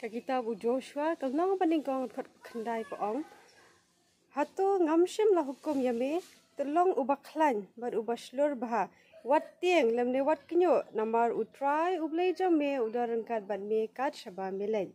ka kita bu Joshua ka nang pani gong khat khandai pa ong hatu ngamshim la hukum yame telong ubaklan bar ubashlur bah wat tieng lemne wat kinyo namar utrai ublei jame udarankat ban me kat shaba melen